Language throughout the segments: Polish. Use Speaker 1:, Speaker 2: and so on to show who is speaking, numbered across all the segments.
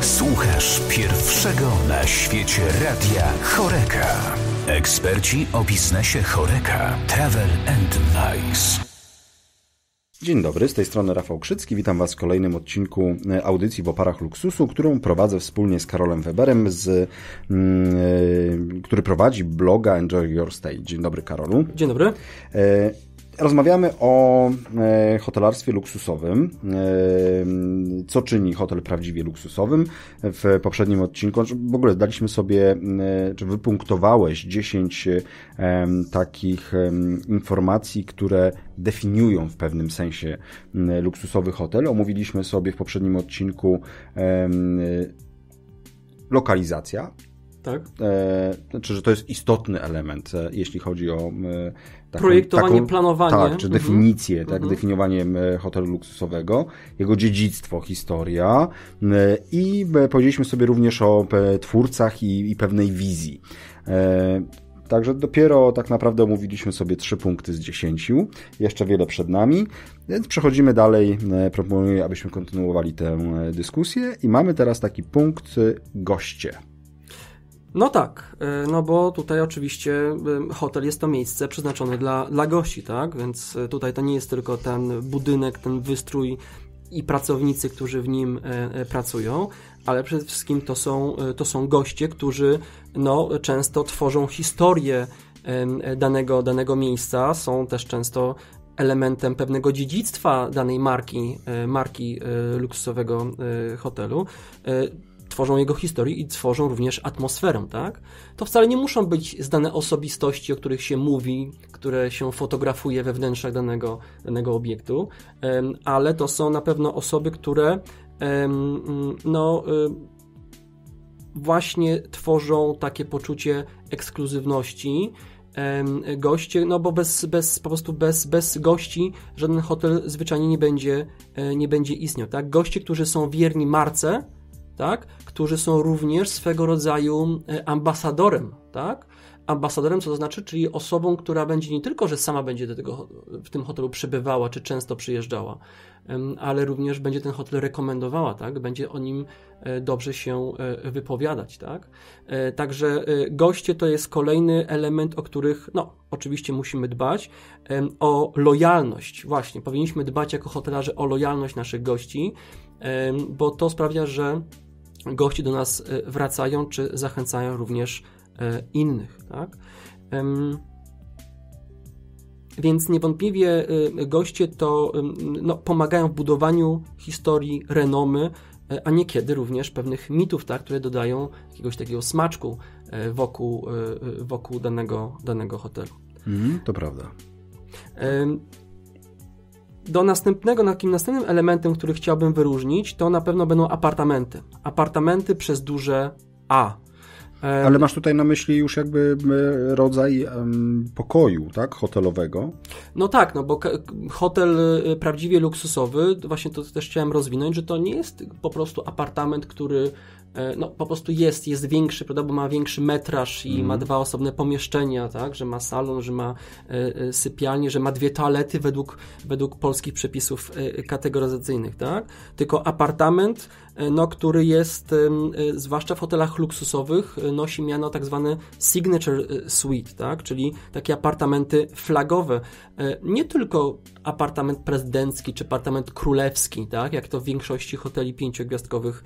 Speaker 1: Słuchasz pierwszego na świecie radia Choreka. Eksperci o biznesie Choreka. Travel and Nice.
Speaker 2: Dzień dobry, z tej strony Rafał Krzycki. Witam Was w kolejnym odcinku e, audycji w oparach luksusu, którą prowadzę wspólnie z Karolem Weberem, z, e, który prowadzi bloga Enjoy Your Stay. Dzień dobry, Karolu.
Speaker 3: Dzień dobry.
Speaker 2: E, Rozmawiamy o e, hotelarstwie luksusowym. E, co czyni hotel prawdziwie luksusowym? W poprzednim odcinku, w ogóle daliśmy sobie, e, czy wypunktowałeś 10 takich informacji, które definiują w pewnym sensie luksusowy hotel. Omówiliśmy sobie w poprzednim odcinku lokalizacja,
Speaker 3: tak.
Speaker 2: E, znaczy, że to jest istotny element, e, jeśli chodzi o e,
Speaker 3: taką, projektowanie, taką, planowanie.
Speaker 2: Tak, czy mhm. definicję, mhm. tak, definiowanie hotelu luksusowego, jego dziedzictwo, historia i powiedzieliśmy sobie również o twórcach i, i pewnej wizji. Także dopiero tak naprawdę omówiliśmy sobie trzy punkty z dziesięciu. Jeszcze wiele przed nami, więc przechodzimy dalej. Proponuję, abyśmy kontynuowali tę dyskusję i mamy teraz taki punkt goście.
Speaker 3: No tak, e, no bo tutaj oczywiście e, hotel jest to miejsce przeznaczone dla, dla gości, tak? Więc e, tutaj to nie jest tylko ten budynek, ten wystrój i pracownicy, którzy w nim pracują, ale przede wszystkim to są, to są goście, którzy no, często tworzą historię danego, danego miejsca, są też często elementem pewnego dziedzictwa danej marki, marki luksusowego hotelu tworzą jego historię i tworzą również atmosferę, tak? To wcale nie muszą być znane osobistości, o których się mówi, które się fotografuje we wnętrzach danego, danego obiektu, ale to są na pewno osoby, które no, właśnie tworzą takie poczucie ekskluzywności, goście, no bo bez, bez, po prostu bez, bez gości żaden hotel zwyczajnie nie będzie, e, nie będzie istniał, tak? Goście, którzy są wierni marce, tak? którzy są również swego rodzaju e, ambasadorem, tak? Ambasadorem, co to znaczy, czyli osobą, która będzie nie tylko, że sama będzie do tego, w tym hotelu przebywała, czy często przyjeżdżała, ale również będzie ten hotel rekomendowała, tak? Będzie o nim e, dobrze się e, wypowiadać, tak? Także goście to jest kolejny element, o których, no, oczywiście musimy dbać, o lojalność. Właśnie, powinniśmy dbać jako hotelarze o lojalność naszych gości, bo to sprawia, że gości do nas e, wracają, czy zachęcają również e, innych. Tak? Więc niewątpliwie e, goście to no, pomagają w budowaniu historii, renomy, a niekiedy również pewnych mitów, tak, które dodają jakiegoś takiego smaczku wokół, wokół danego, danego hotelu.
Speaker 2: Mm, to prawda
Speaker 3: do następnego, takim następnym elementem, który chciałbym wyróżnić, to na pewno będą apartamenty. Apartamenty przez duże A.
Speaker 2: Ale masz tutaj na myśli już jakby rodzaj pokoju, tak? Hotelowego?
Speaker 3: No tak, no bo hotel y, prawdziwie luksusowy, właśnie to też chciałem rozwinąć, że to nie jest po prostu apartament, który no, po prostu jest, jest większy, prawda, bo ma większy metraż i mm. ma dwa osobne pomieszczenia, tak, że ma salon, że ma e, e, sypialnię, że ma dwie toalety według, według polskich przepisów e, kategoryzacyjnych, tak, tylko apartament, e, no, który jest, e, zwłaszcza w hotelach luksusowych, nosi miano tak zwany signature suite, tak, czyli takie apartamenty flagowe, nie tylko apartament prezydencki czy apartament królewski, tak, jak to w większości hoteli pięciogwiazdkowych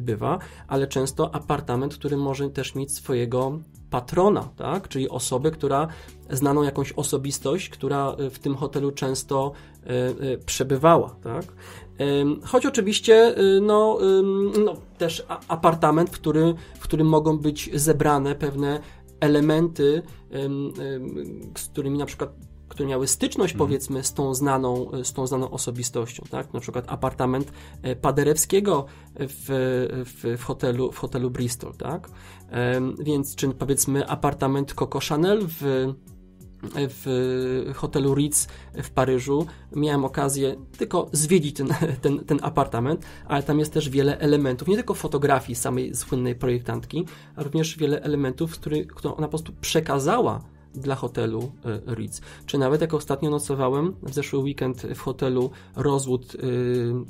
Speaker 3: bywa, ale często apartament, który może też mieć swojego patrona, tak? czyli osobę, która znaną jakąś osobistość, która w tym hotelu często y, y, przebywała. Tak? Choć oczywiście y, no, no, też apartament, w, który, w którym mogą być zebrane pewne elementy, z którymi na przykład które miały styczność, mhm. powiedzmy, z tą znaną, z tą znaną osobistością, tak? Na przykład apartament e, Paderewskiego w, w, w, hotelu, w hotelu Bristol, tak? Więc, czy powiedzmy apartament Coco Chanel w w hotelu Ritz w Paryżu. Miałem okazję tylko zwiedzić ten, ten, ten apartament, ale tam jest też wiele elementów, nie tylko fotografii samej słynnej projektantki, a również wiele elementów, które, które ona po prostu przekazała dla hotelu Ritz. Czy nawet jak ostatnio nocowałem w zeszły weekend w hotelu Rosewood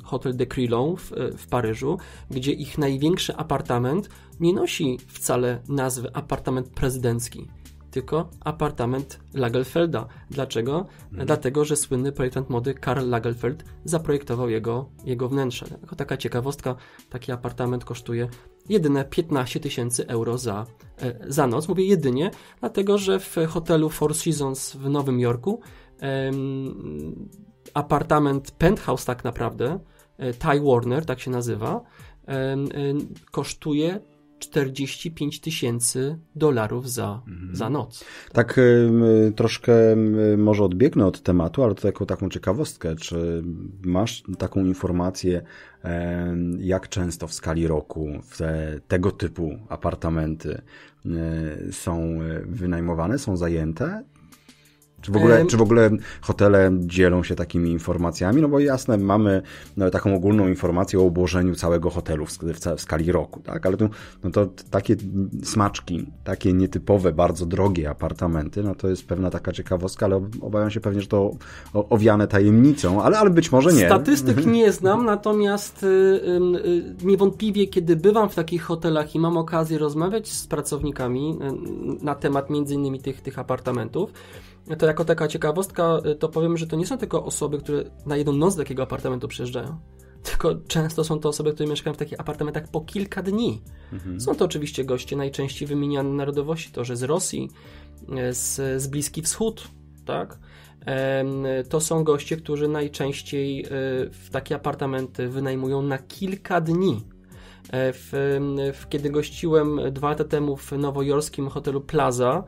Speaker 3: Hotel de Crillon w, w Paryżu, gdzie ich największy apartament nie nosi wcale nazwy apartament prezydencki tylko apartament Lagerfelda. Dlaczego? Mhm. Dlatego, że słynny projektant mody Karl Lagerfeld zaprojektował jego, jego wnętrze. Jako taka ciekawostka, taki apartament kosztuje jedyne 15 tysięcy euro za, e, za noc. Mówię jedynie, dlatego że w hotelu Four Seasons w Nowym Jorku em, apartament penthouse tak naprawdę, e, Ty Warner, tak się nazywa, em, kosztuje 45 tysięcy dolarów za, mhm. za noc.
Speaker 2: Tak troszkę może odbiegnę od tematu, ale to jako taką ciekawostkę. Czy masz taką informację, jak często w skali roku te, tego typu apartamenty są wynajmowane, są zajęte? Czy w, ogóle, czy w ogóle hotele dzielą się takimi informacjami? No bo jasne, mamy no, taką ogólną informację o obłożeniu całego hotelu w, skali roku, tak? Ale to, no to takie smaczki, takie nietypowe, bardzo drogie apartamenty, no to jest pewna taka ciekawostka, ale obawiam się pewnie, że to owiane tajemnicą, ale, ale być może nie.
Speaker 3: Statystyk nie znam, natomiast y, y, niewątpliwie, kiedy bywam w takich hotelach i mam okazję rozmawiać z pracownikami y, na temat między innymi tych, tych apartamentów, to jako taka ciekawostka, y, to powiem, że to nie są tylko osoby, które na jedną noc do takiego apartamentu przyjeżdżają. Tylko często są to osoby, które mieszkają w takich apartamentach po kilka dni. Mhm. Są to oczywiście goście najczęściej wymieniane narodowości, to że z Rosji, y, z, z Bliski Wschód, tak? To są goście, którzy najczęściej y, w takie apartamenty wynajmują na kilka dni. E, w, w, kiedy gościłem dwa lata temu w nowojorskim hotelu Plaza,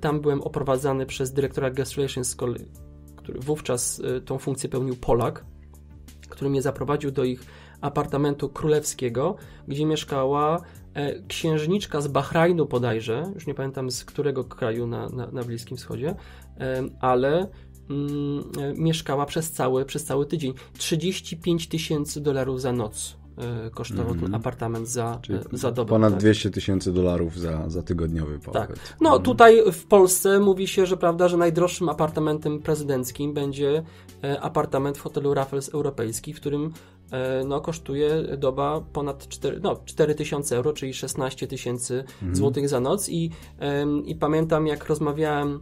Speaker 3: tam byłem oprowadzany przez dyrektora Guest Relations, który wówczas y, tą funkcję pełnił Polak, który mnie zaprowadził do ich apartamentu królewskiego, gdzie mieszkała e, księżniczka z Bahrajnu bodajże, już nie pamiętam z którego kraju na, na, na Bliskim Wschodzie, ale mm, e, mieszkała przez cały, przez cały tydzień. 35 tysięcy dolarów za noc kosztował mm -hmm. ten apartament za, Czyli e, za dobę.
Speaker 2: Ponad tak. 200 tysięcy dolarów za, za tygodniowy pobyt. Tak.
Speaker 3: No mm. tutaj w Polsce mówi się, że prawda, że najdroższym apartamentem prezydenckim będzie e, apartament w hotelu Raffles Europejski, w którym no, kosztuje doba ponad 4, no, 4 tysiące euro, czyli 16 tysięcy mm. złotych za noc i, i pamiętam jak rozmawiałem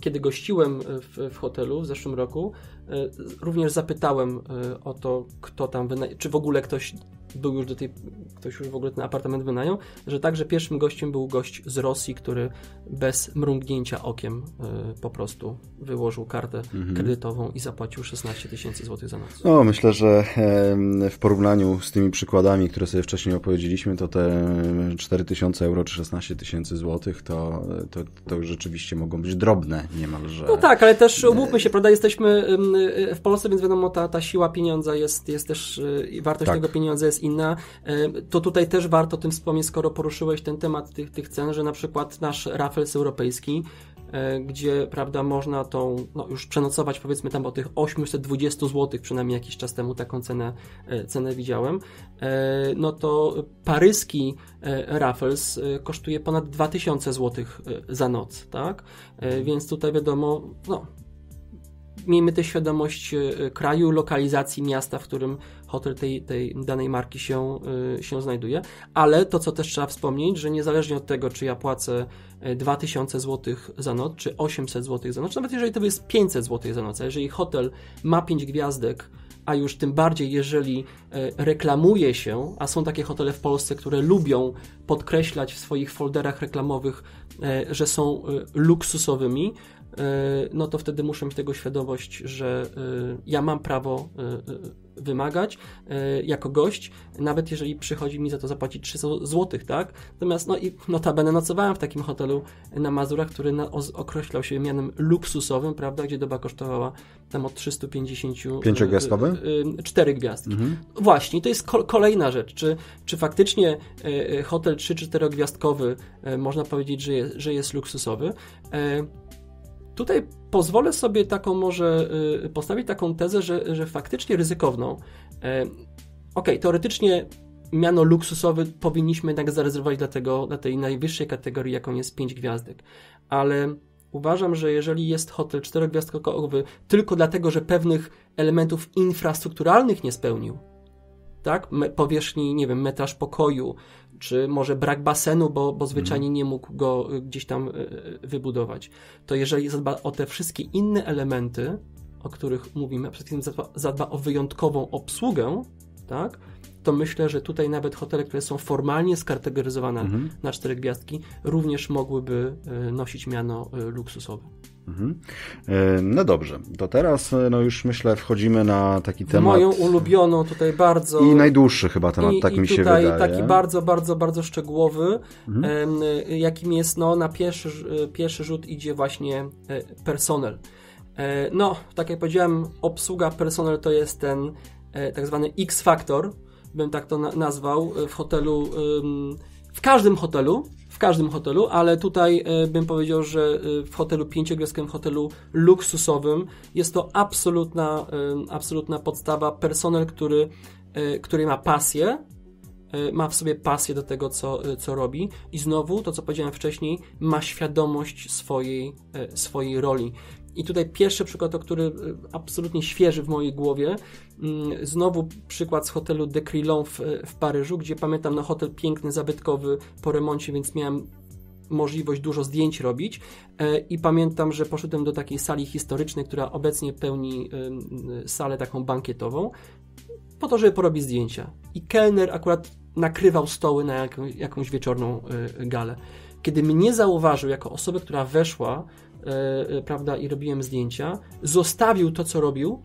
Speaker 3: kiedy gościłem w, w, hotelu w zeszłym roku, E, również zapytałem e, o to, kto tam czy w ogóle ktoś był już do tej, ktoś już w ogóle ten apartament wynajął, że także pierwszym gościem był gość z Rosji, który bez mrugnięcia okiem y, po prostu wyłożył kartę mhm. kredytową i zapłacił 16 tysięcy złotych za noc.
Speaker 2: No, myślę, że w porównaniu z tymi przykładami, które sobie wcześniej opowiedzieliśmy, to te 4 tysiące euro czy 16 tysięcy złotych to, to, to rzeczywiście mogą być drobne niemalże.
Speaker 3: No tak, ale też umówmy się, prawda, jesteśmy w Polsce, więc wiadomo, ta, ta siła pieniądza jest, jest też, y, wartość tak. tego pieniądza jest inna. E, to tutaj też warto o tym wspomnieć, skoro poruszyłeś ten temat tych, tych cen, że na przykład nasz Raffles europejski, e, gdzie prawda, można tą no, już przenocować powiedzmy tam o tych 820 zł, przynajmniej jakiś czas temu taką cenę, e, cenę widziałem, no to paryski Raffles kosztuje ponad 2000 zł za noc, tak? Więc tutaj wiadomo, no, miejmy też świadomość kraju, lokalizacji miasta, w którym hotel tej, tej danej marki się, y, się znajduje, ale to, co też trzeba wspomnieć, że niezależnie od tego, czy ja płacę 2000 y, zł za noc, czy 800 zł za noc, nawet jeżeli to jest 500 zł za noc, a jeżeli hotel ma 5 gwiazdek, a już tym bardziej, jeżeli reklamuje się, a są takie hotele w Polsce, które lubią podkreślać w swoich folderach reklamowych, że są luksusowymi, no to wtedy muszę mieć tego świadomość, że ja mam prawo wymagać e, jako gość, nawet jeżeli przychodzi mi za to zapłacić 300 zł, tak? Natomiast, no i notabene nocowałem w takim hotelu na Mazurach, który na, określał się mianem luksusowym, prawda? Gdzie doba kosztowała tam od 350...
Speaker 2: Pięciogwiazdkowy?
Speaker 3: E, cztery gwiazdki. Mhm. Właśnie, to jest kolejna rzecz. Czy, czy faktycznie e, hotel 3-4 gwiazdkowy można powiedzieć, że jest, że jest luksusowy? Tutaj pozwolę sobie taką może y, postawić taką tezę, że, że faktycznie ryzykowną. E, ok, teoretycznie miano luksusowy powinniśmy jednak zarezerwować dla, tego, dla tej najwyższej kategorii, jaką jest 5 gwiazdek. Ale uważam, że jeżeli jest hotel czterogwiazdkowy tylko dlatego, że pewnych elementów infrastrukturalnych nie spełnił, tak, powierzchni, nie wiem, metraż pokoju, czy może brak basenu, bo, bo zwyczajnie mhm. nie mógł go y, gdzieś tam y, y, wybudować, to jeżeli zadba o te wszystkie inne elementy, o których mówimy, przede wszystkim zadba, zadba o wyjątkową obsługę, tak, to myślę, że tutaj nawet hotele, które są formalnie skategoryzowane mhm. na cztery gwiazdki, również mogłyby nosić miano luksusowe. Mhm.
Speaker 2: E, no dobrze, to teraz e, no już myślę wchodzimy na taki temat.
Speaker 3: Moją ulubioną tutaj bardzo.
Speaker 2: I najdłuższy chyba temat, I, tak i mi się wydaje.
Speaker 3: taki bardzo, bardzo, bardzo szczegółowy, mhm. jakim jest no, na pierwszy, pierwszy rzut idzie właśnie e, personel. No, tak jak powiedziałem, obsługa personel to jest ten tak zwany X-faktor, bym tak to nazwał, w hotelu, w każdym hotelu, w każdym hotelu, ale tutaj e, bym powiedział, że e, w hotelu pięciogwiazdkowym, hotelu luksusowym jest to absolutna, e, absolutna podstawa. Personel, który, który ma pasję, ma w sobie pasję do tego, co, co robi i znowu, to co powiedziałem wcześniej, ma świadomość swojej, swojej roli. I tutaj pierwszy przykład, o który absolutnie świeży w mojej głowie, mm, znowu przykład z hotelu De Crillon w, w Paryżu, gdzie pamiętam, no hotel piękny, zabytkowy, po remoncie, więc miałem możliwość dużo zdjęć robić e, i pamiętam, że poszedłem do takiej sali historycznej, która obecnie pełni salę taką bankietową, po to, żeby porobić zdjęcia. I kelner akurat nakrywał stoły na jakąś, wieczorną galę. Kiedy mnie zauważył jako osobę, która weszła prawda, i robiłem zdjęcia, zostawił to, co robił,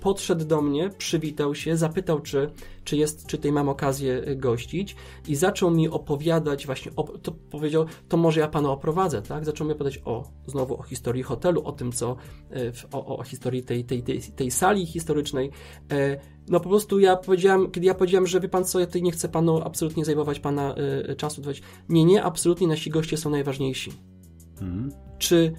Speaker 3: podszedł do mnie, przywitał się, zapytał, czy, czy, jest, czy tej mam okazję e, gościć i zaczął mi opowiadać właśnie, o, to powiedział, to może ja pana oprowadzę, tak? Zaczął mi opowiadać o, znowu o historii hotelu, o tym, co, o, o historii tej, tej, tej, tej sali historycznej. No po prostu ja powiedziałem, kiedy ja powiedziałem, że wie pan co, ja tutaj nie chcę panu absolutnie zajmować pana czasu, nie, nie, absolutnie nasi goście są najważniejsi. Mhm. Czy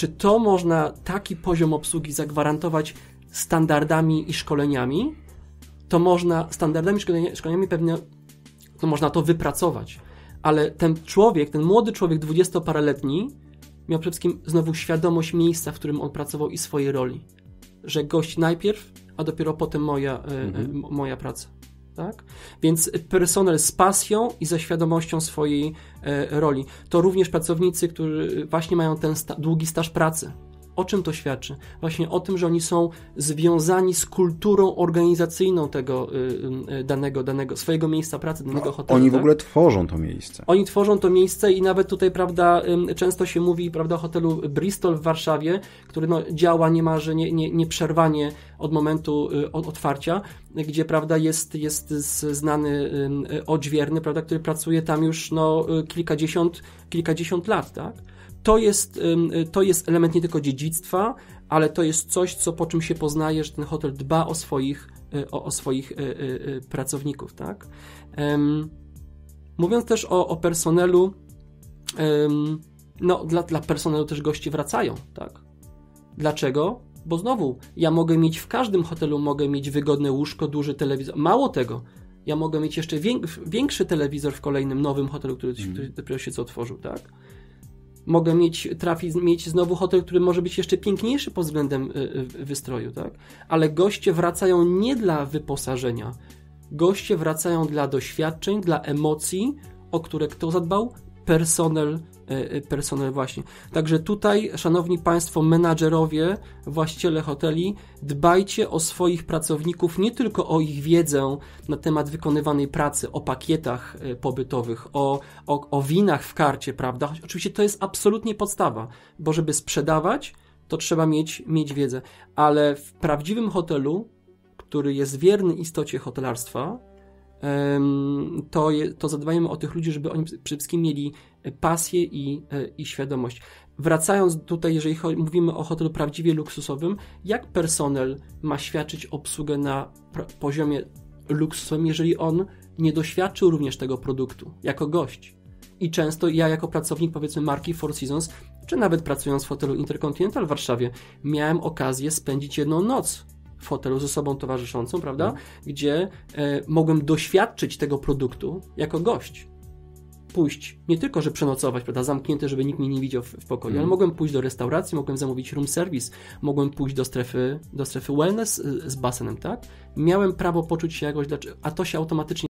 Speaker 3: czy to można taki poziom obsługi zagwarantować standardami i szkoleniami? To można standardami i szkoleniami, pewnie to można to wypracować. Ale ten człowiek, ten młody człowiek, dwudziestoparoletni, miał przede wszystkim znowu świadomość miejsca, w którym on pracował i swojej roli. Że gość najpierw, a dopiero potem moja, e, mhm. moja praca tak? Więc personel z pasją i ze świadomością swojej e, roli. To również pracownicy, którzy właśnie mają ten sta długi staż pracy. O czym to świadczy? Właśnie o tym, że oni są związani z kulturą organizacyjną tego y, y, danego, danego swojego miejsca pracy, danego no, hotelu.
Speaker 2: Oni
Speaker 3: tak?
Speaker 2: w ogóle tworzą to miejsce.
Speaker 3: Oni tworzą to miejsce i nawet tutaj, prawda, często się mówi, prawda, o hotelu Bristol w Warszawie, który no, działa niemalże nie, nie, nieprzerwanie od momentu y, otwarcia, gdzie, prawda, jest, jest znany odźwierny, prawda, który pracuje tam już no, kilkadziesiąt, kilkadziesiąt lat, tak? To jest, to jest element nie tylko dziedzictwa, ale to jest coś, co po czym się poznaje, że ten hotel dba o swoich, e, o, o swoich e, pracowników, tak? Mówiąc też o, o personelu, no, dla, dla personelu też goście wracają, tak? Dlaczego? Bo znowu, ja mogę mieć w każdym hotelu mogę mieć wygodne łóżko, duży telewizor. Mało tego, ja mogę mieć jeszcze większy telewizor w kolejnym nowym hotelu, który, mm. który dopiero się co otworzył, tak? Mogę mieć, trafić, mieć znowu hotel, który może być jeszcze piękniejszy pod względem y, y, wystroju, tak? Ale goście wracają nie dla wyposażenia. Goście wracają dla doświadczeń, dla emocji, o które kto zadbał? Personel E, e, personel właśnie. Także tutaj, szanowni państwo, menadżerowie, właściciele hoteli, dbajcie o swoich pracowników, nie tylko o ich wiedzę na temat wykonywanej pracy, o pakietach e, pobytowych, o, o, o winach w karcie, prawda? Oczywiście to jest absolutnie podstawa, bo żeby sprzedawać, to trzeba mieć, mieć wiedzę. Ale w prawdziwym hotelu, który jest wierny istocie hotelarstwa, to, to zadbajmy o tych ludzi, żeby oni przede wszystkim mieli pasję i, e, i świadomość. Wracając tutaj, jeżeli mówimy o hotelu prawdziwie luksusowym, jak personel ma świadczyć obsługę na poziomie luksusowym, jeżeli on nie doświadczył również tego produktu jako gość? I często ja, jako pracownik, powiedzmy, marki Four Seasons, czy nawet pracując w hotelu Intercontinental w Warszawie, miałem okazję spędzić jedną noc w hotelu z osobą towarzyszącą, prawda? No. Gdzie e, mogłem doświadczyć tego produktu jako gość pójść, nie tylko, że przenocować, prawda, zamknięte, żeby nikt mnie nie widział w, w pokoju, ale mogłem pójść do restauracji, mogłem zamówić room service, mogłem pójść do strefy, do strefy wellness z, z basenem, tak? Miałem prawo poczuć się jakoś, a to się automatycznie